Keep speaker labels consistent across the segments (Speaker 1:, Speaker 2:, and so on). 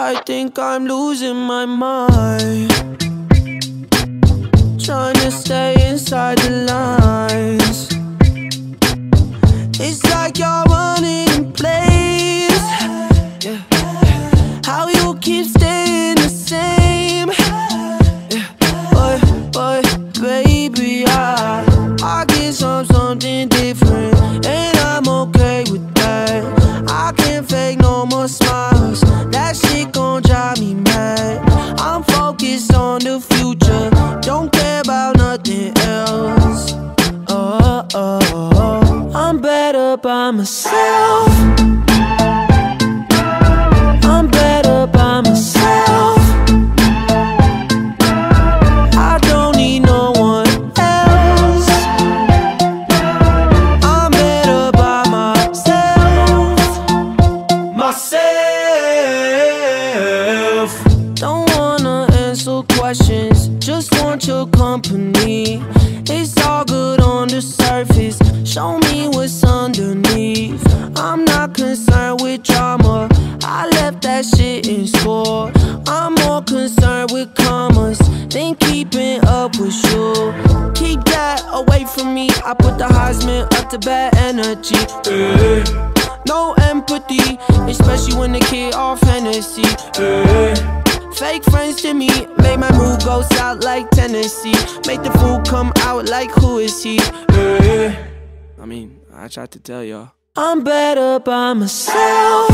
Speaker 1: I think I'm losing my mind. Trying to stay inside the lines. Don't care about nothing else. Oh, oh, oh. I'm better by myself. I'm better by myself. I don't need no one else. I'm better by myself. Myself. Don't wanna answer questions, your company. It's all good on the surface. Show me what's underneath. I'm not concerned with drama. I left that shit in school. I'm more concerned with commas than keeping up with you. Keep that away from me. I put the Heisman up to bad energy. eh. No empathy, especially when the kid off Hennessy. eh. Fake friends to me, make my mood go south like Tennessee. Make the fool come out like who is he? eh. I mean, I tried to tell y'all. I'm better by myself.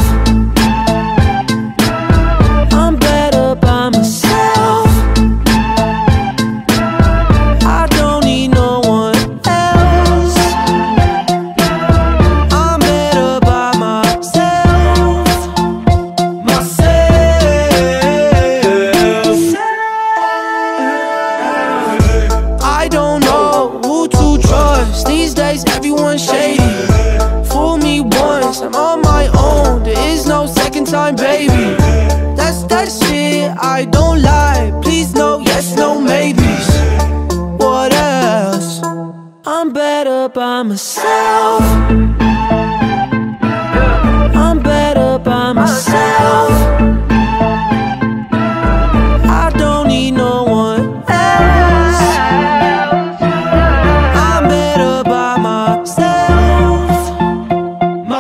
Speaker 1: These days, everyone's shady. Fool me once, I'm on my own. There is no second time, baby. That's that shit, I don't lie. Please, no, yes, no, maybes. What else? I'm better by myself.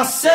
Speaker 1: myself.